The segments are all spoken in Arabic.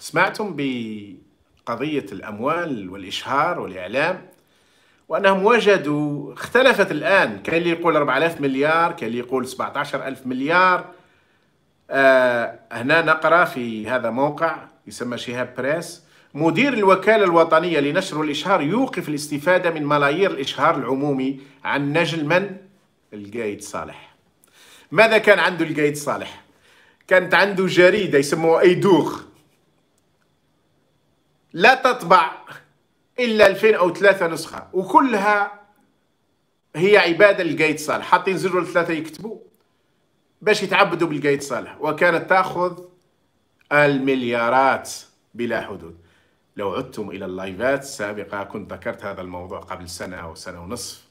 سمعتم بقضية الأموال والإشهار والإعلام وأنهم وجدوا اختلفت الآن. كان اللي يقول 4000 مليار كان اللي يقول 17000 مليار. آه هنا نقرأ في هذا موقع يسمى شهاب بريس. مدير الوكالة الوطنية لنشر الإشهار يوقف الاستفادة من ملايير الإشهار العمومي عن نجل من؟ القايد صالح. ماذا كان عنده القايد صالح؟ كانت عنده جريدة يسموها أيدوغ. لا تطبع إلا 2000 أو ثلاثة نسخة وكلها هي عبادة للقايد صالح. حاطين زر ولا ثلاثة يكتبوا باش يتعبدوا بالقايد صالح. وكانت تأخذ المليارات بلا حدود. لو عدتم إلى اللايفات السابقة كنت ذكرت هذا الموضوع قبل سنة أو سنة ونصف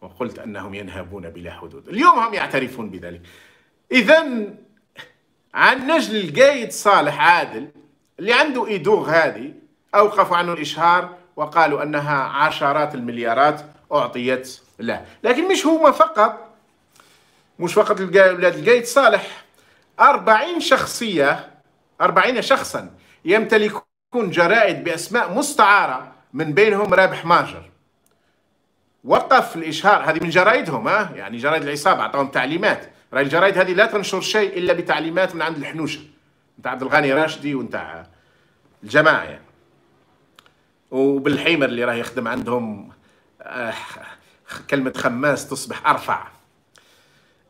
وقلت أنهم ينهبون بلا حدود. اليوم هم يعترفون بذلك. إذا عن نجل القايد صالح عادل اللي عنده إيدوغ هذه أوقفوا عنه الإشهار وقالوا أنها عشرات المليارات أعطيت له. لكن مش هما فقط مش فقط أولاد القايد صالح. أربعين شخصية أربعين شخصا يمتلكون جرائد بأسماء مستعارة من بينهم رابح ماجر. وقف الإشهار هذه من جرائدهم ها؟ يعني جرائد العصابة أعطاهم تعليمات. راي الجرائد هذه لا تنشر شيء إلا بتعليمات من عند الحنوشة. نتاع عبد الغني راشدي ونتاع الجماعة يعني. وبالحيمر اللي راه يخدم عندهم آه كلمة خماس تصبح أرفع.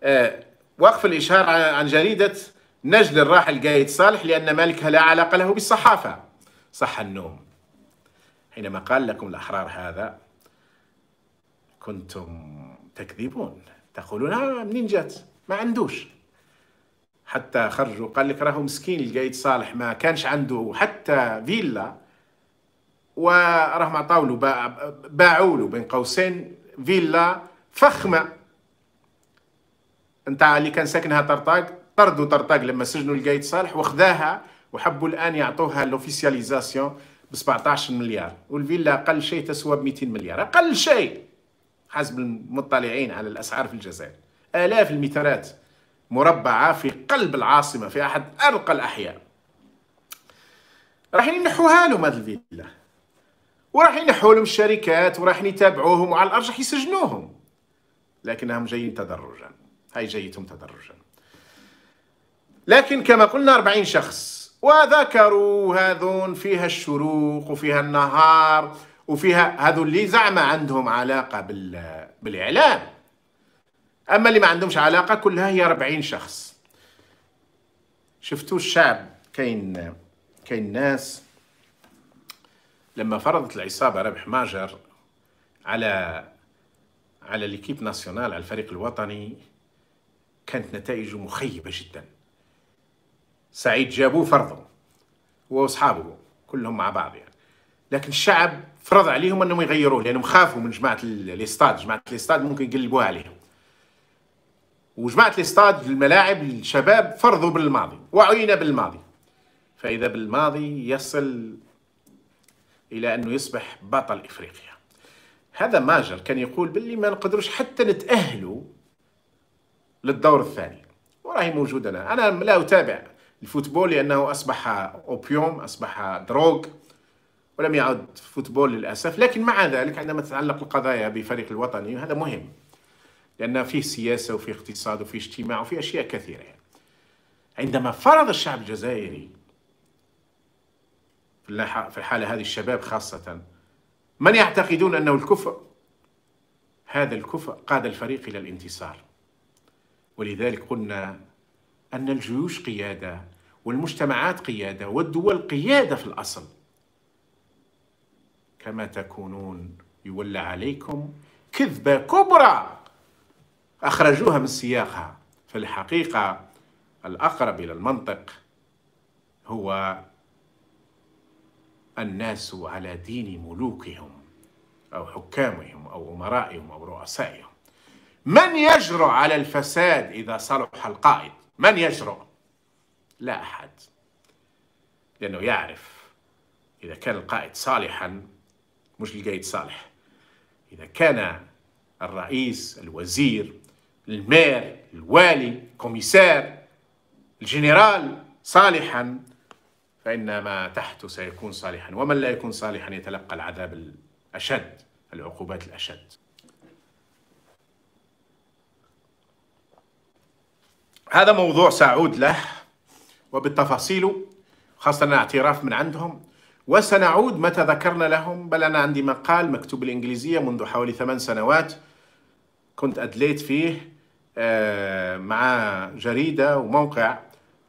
آه وقف الإشهار عن جريدة نجل الراحل قايد صالح لأن مالكها لا علاقة له بالصحافة. صح النوم. حينما قال لكم الأحرار هذا كنتم تكذبون. تقولون ها منين جات؟ ما عندوش. حتى خرجوا. قال لك راهو مسكين القايد صالح ما كانش عنده حتى فيلا وراهم عطاو له باعوا له بين قوسين فيلا فخمة. انت اللي كان ساكنها طرطاق طردوا طرطاق لما سجنوا القايد صالح وخذاها وحبوا الآن يعطوها لوفيسياليزاسيون ب 17 مليار. والفيلا أقل شيء تسوى ب 200 مليار. أقل شيء! حسب المطلعين على الأسعار في الجزائر. آلاف المترات مربعة في قلب العاصمة في أحد أرقى الأحياء. راح ينحوها لهم هذه الفيلا. وراح ينحوا لهم الشركات وراح يتابعوهم وعلى الارجح يسجنوهم. لكنهم جايين تدرجا. هاي جايتهم تدرجا. لكن كما قلنا 40 شخص. وذكروا هذون فيها الشروق وفيها النهار وفيها هذو اللي زعما عندهم علاقة بالإعلام. أما اللي ما عندهمش علاقة كلها هي 40 شخص. شفتوا الشعب كاين كاين ناس لما فرضت العصابة ربح ماجر على على ليكيب ناسيونال على الفريق الوطني كانت نتائجه مخيبة جدا. سعيد جابوه فرضه هو وأصحابه كلهم مع بعض يعني. لكن الشعب فرض عليهم أنهم يغيروه لأنهم خافوا من جماعة الإستاد. جماعة الإستاد ممكن يقلبوها عليهم. وجماعه الاستاد الملاعب الشباب فرضوا بالماضي وعينا بالماضي. فإذا بالماضي يصل إلى أنه يصبح بطل إفريقيا. هذا ماجر كان يقول باللي ما نقدروش حتى نتأهلوا للدور الثاني. وراهي موجودة أنا. أنا لا أتابع ال football لأنه أصبح opium أصبح drogue ولم يعد football للأسف. لكن مع ذلك عندما تتعلق القضايا بفريق الوطني هذا مهم. لأن فيه سياسة وفيه اقتصاد وفيه اجتماع وفيه أشياء كثيرة. يعني. عندما فرض الشعب الجزائري في الحالة هذه الشباب خاصة من يعتقدون أنه الكفء؟ هذا الكفء قاد الفريق إلى الانتصار. ولذلك قلنا أن الجيوش قيادة والمجتمعات قيادة والدول قيادة في الأصل. كما تكونون يولى عليكم كذبة كبرى. أخرجوها من سياقها. في الحقيقة الأقرب إلى المنطق هو الناس على دين ملوكهم أو حكامهم أو أمرائهم أو رؤسائهم. من يجرؤ على الفساد إذا صلح القائد؟ من يجرؤ؟ لا أحد. لأنه يعرف إذا كان القائد صالحا مش القائد صالح. إذا كان الرئيس الوزير ال maire الوالي commissaire الجنرال صالحا فإن ما تحته سيكون صالحا. ومن لا يكون صالحا يتلقى العذاب الأشد العقوبات الأشد. هذا موضوع سأعود له وبالتفاصيل خاصة اعتراف من عندهم. وسنعود متى ذكرنا لهم بل أنا عندي مقال مكتوب بالإنجليزية منذ حوالي ثمان سنوات كنت أدليت فيه. مع جريدة وموقع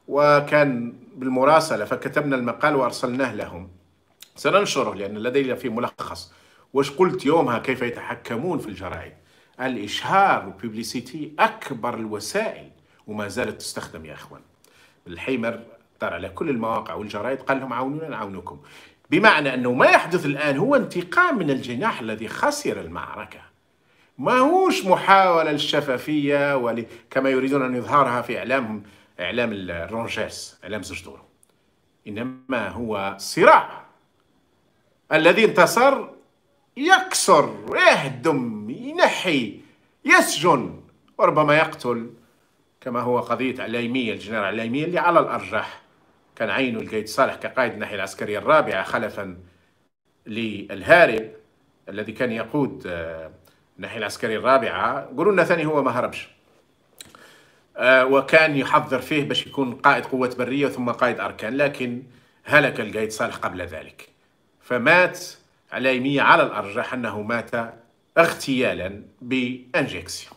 وكان بالمراسلة فكتبنا المقال وأرسلناه لهم. سننشره لأن لدينا فيه ملخص. وش قلت يومها؟ كيف يتحكمون في الجرائد؟ الإشهار والبيبليسيتي أكبر الوسائل وما زالت تستخدم يا أخوان. الحيمر ترى على كل المواقع والجرائد قال لهم عاونونا نعاونكم بمعنى أنه ما يحدث الآن هو انتقام من الجناح الذي خسر المعركة. ما هوش محاولة للشفافية ول... كما يريدون أن يظهرها في إعلامهم إعلام الرونجيرس إعلام زجدورو إنما هو صراع. الذي انتصر يكسر يهدم ينحي يسجن وربما يقتل كما هو قضية عليمية الجنرال عليمية اللي على الأرجح. كان عينه القيد صالح كقائد الناحية العسكرية الرابعة خلفا للهارب الذي كان يقود آه، الناحية العسكرية الرابعة قولوا لنا ثاني هو ما هربش. آه، وكان يحضر فيه باش يكون قائد قوة برية ثم قائد أركان لكن هلك القائد صالح قبل ذلك. فمات على على الأرجح أنه مات اغتيالا ب injection